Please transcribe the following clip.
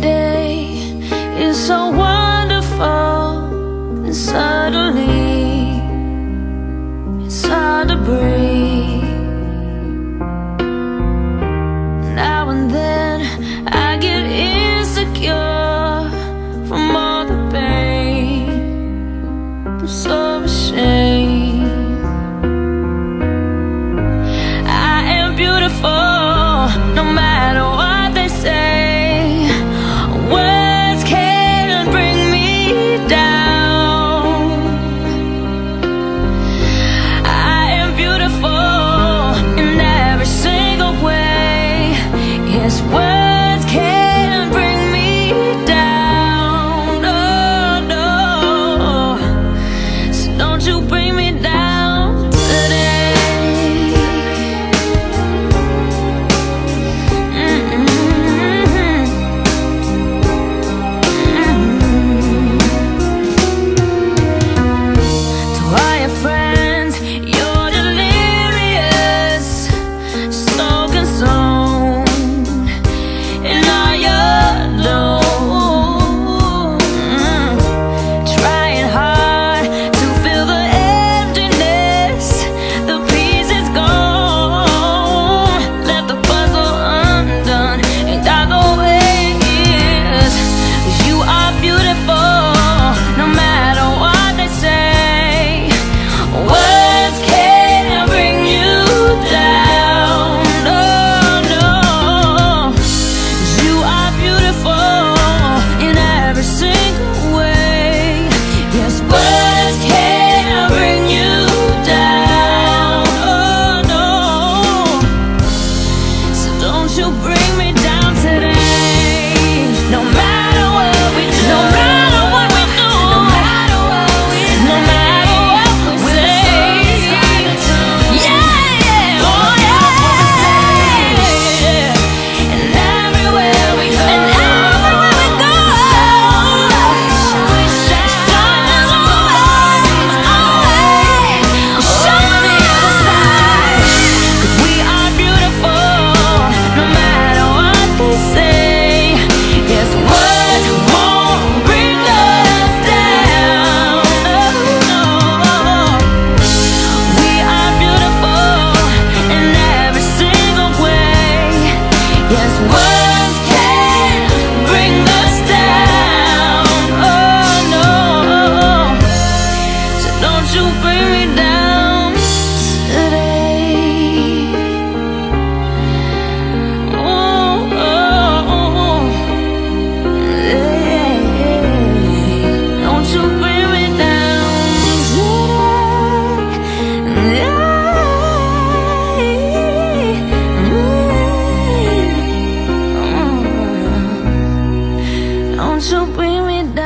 day. is world Bring me down